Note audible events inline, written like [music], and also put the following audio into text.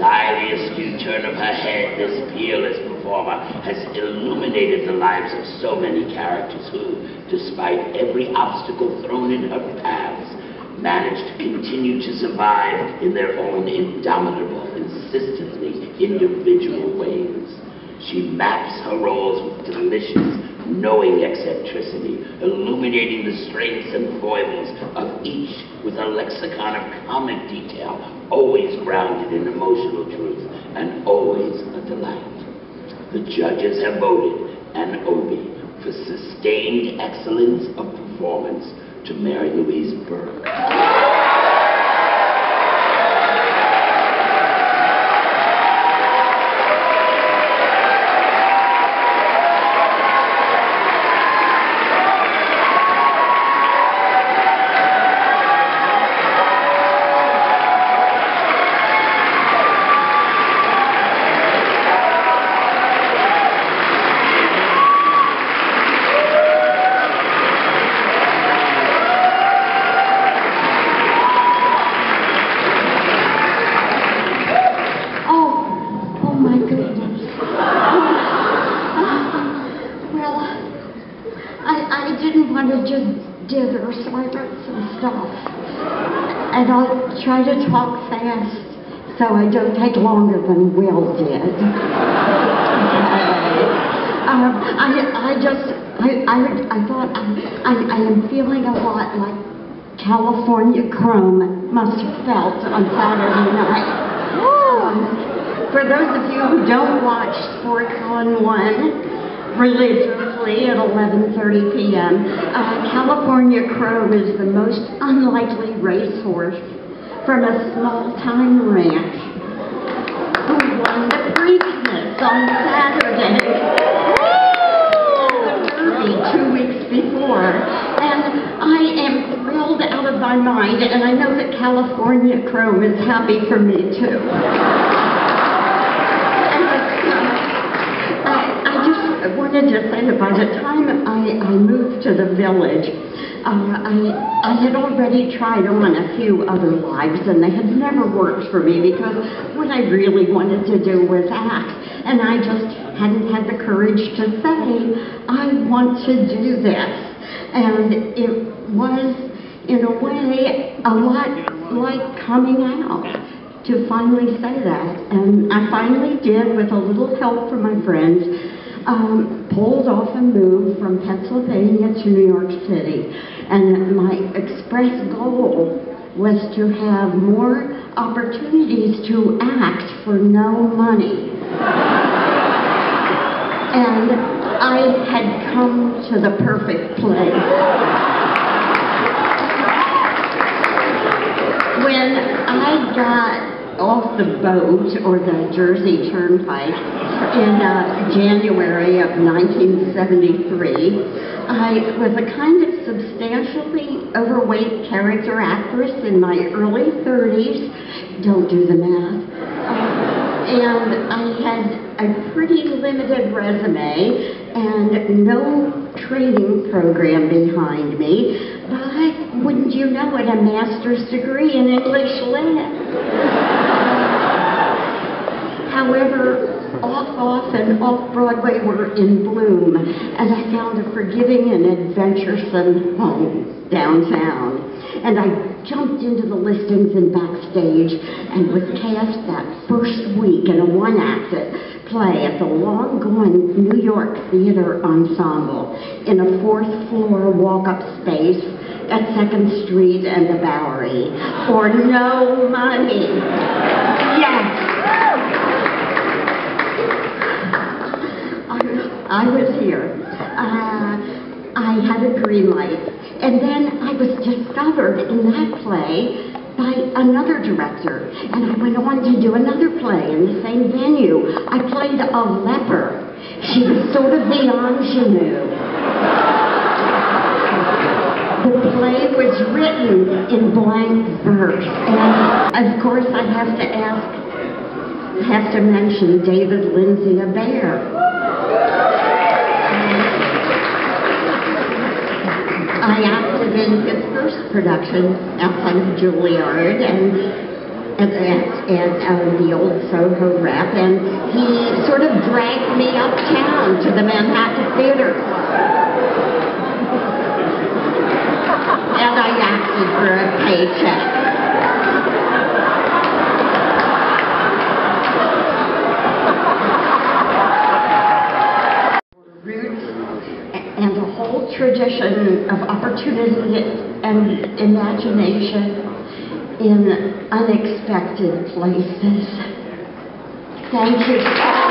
slyly askew turn of her head, this peerless performer has illuminated the lives of so many characters who, despite every obstacle thrown in her paths, managed to continue to survive in their own indomitable, insistently individual ways. She maps her roles with delicious, knowing eccentricity, illuminating the strengths and foibles of each with a lexicon of comic detail, always grounded in emotional truth and always a delight. The judges have voted an Obie for sustained excellence of performance to Marylouise Burke. Oh, oh my goodness. Well, I, I didn't want to just dither, so I wrote some stuff. And I'll try to talk fast so I don't take longer than Will did. [laughs] Um, I, I just, I, I, I thought I, I, I am feeling a lot like California Chrome must have felt on Saturday night. Um, for those of you who don't watch Sports on One religiously at 11:30 p.m., uh, California Chrome is the most unlikely racehorse from a small-time ranch who won the Preakness on Saturday. Derby two weeks before, and I am thrilled out of my mind, and I know that California Chrome is happy for me too. And, uh, I, I just by the time I, I moved to the village, uh, I, I had already tried on a few other lives, and they had never worked for me because what I really wanted to do was act, and I just hadn't had the courage to say, I want to do this. And it was, in a way, a lot like coming out to finally say that. And I finally did, with a little help from my friends, um, pulled off a move from Pennsylvania to New York City. And my express goal was to have more opportunities to act for no money. And I had come to the perfect place. When I got off the boat or the Jersey Turnpike in uh, January of 1973, I was a kind of substantially overweight character actress in my early 30s. Don't do the math. Uh, and I had a pretty limited resume and no training program behind me, but wouldn't you know it, a master's degree in English lit. However, off, off, and off Broadway were in bloom, and I found a forgiving and adventuresome home downtown. And I jumped into the listings and backstage and was cast that first week in a one-act play at the long-gone New York Theater Ensemble in a fourth-floor walk-up space at Second Street and the Bowery for no money. I, was here. Uh, I had a green light. And then I was discovered in that play by another director. And I went on to do another play in the same venue. I played a leper. She was sort of the ingenue. The play was written in blank verse. And of course, I have to ask, have to mention David Lindsay Bear. I acted in his first production outside of Juilliard, and at, at, uh, the old Soho Rep, and he sort of dragged me uptown to the Manhattan Theater Club. and I acted for a paycheck. Roots and a whole tradition of opportunity and imagination in unexpected places. Thank you.